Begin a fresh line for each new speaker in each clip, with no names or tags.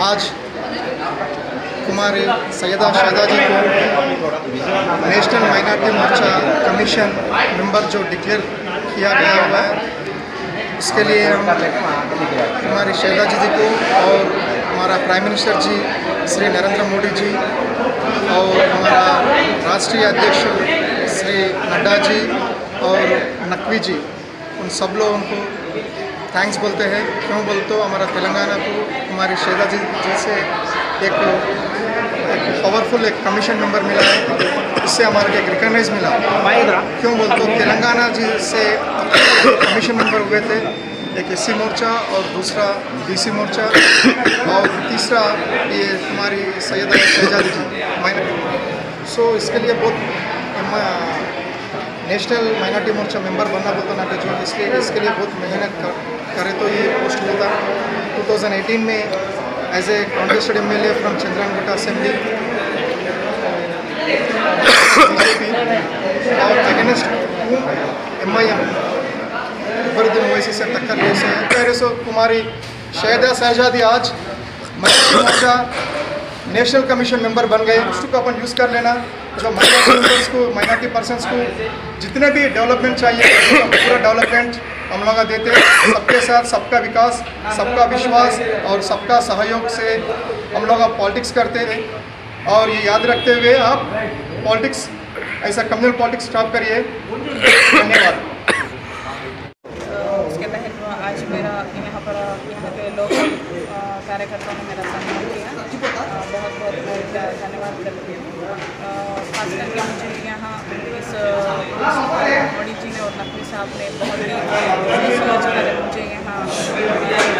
आज कुमार सैदा शादा जी को national minority morcha commission member जो डिक्लेयर किया गया हुआ है, उसके लिए हम कुमारी शैदा जी जी को और हमारा प्राइम मिनिस्टर जी, श्री नरेंद्र मोदी जी और हमारा राष्ट्रीय अध्यक्ष श्री नड्डा जी और नकवी जी, उन सब लोगों को थैंक्स बोलते हैं। क्यों बोलते हो? हमारा तेलंगाना को, हमारी शहदा जी जी से एक एक पावरफुल एक कमीशन मेंबर मिला है। इससे हमारे एक रिकग्नाइज मिला। क्यों बोलते हो? तेलंगाना जी से कमीशन मेंबर हुए थे। एक एससी मोर्चा और दूसरा बीसी मोर्चा और तीसरा ये हमारी सैयदा शहजादी जी। माइनर सो इसके लिए बहुत नेशनल माइनॉरिटी मोर्चा मेंबर बनना बोलता ना जो इसलिए इसके लिए बहुत मेहनत कर, करे तो ये पोस्ट मिलता। 2018 में as a contested M L A from Chandrayangutta assembly और against M I M Akbaruddin Owaisi से टक्कर ले कुमारी शहदा शहजादी आज मोर्चा नेशनल कमीशन मेंबर बन गए। उसको अपन यूज़ कर लेना। जो माइनॉरिटी को माइनॉरिटी पर्सनस को जितने भी डेवलपमेंट चाहिए, पूरा डेवलपमेंट हम लोग देते हैं। सबके साथ सबका विकास, सबका विश्वास और सबका सहयोग से हम लोग आप पॉलिटिक्स करते हैं। और ये याद रखते हुए आप पॉलिटिक्स ऐसा कम्युनल पॉलिटिक्स स्टॉप करिए। धन्यवाद।
उसके तहत आज मेरा, यहाँ पर, यहाँ के लोग कार्यकर्ताओं ने मेरा सम्मान किया। अ, बहुत बहुत धन्यवाद करती हूँ। खास करके मुझे यहाँ इस मोदी जी ने और नकवी साहब ने बहुत ही सोच कर मुझे यहाँ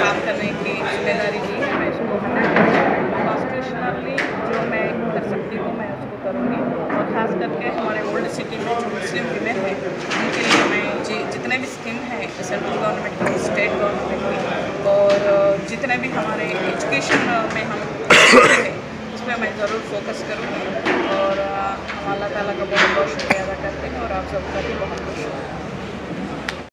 काम करने की ज़िम्मेदारी दी है। मैं इसको कॉन्स्टिट्यूशनली जो मैं कर सकती हूँ मैं उसको करूँगी। और ख़ास करके हमारे ओल्ड सिटी में जो मुस्लिम विमेन है उनके लिए मैं जितने भी स्कीम है सेंट्रल गवर्नमेंट की स्टेट गवर्नमेंट की और जितने भी हमारे एजुकेशन में हम उस पर मैं ज़रूर फोकस करूँगी और हम अल्लाह ताला का बहुत बहुत शुक्रिया अदा करते हैं और आप सबका भी बहुत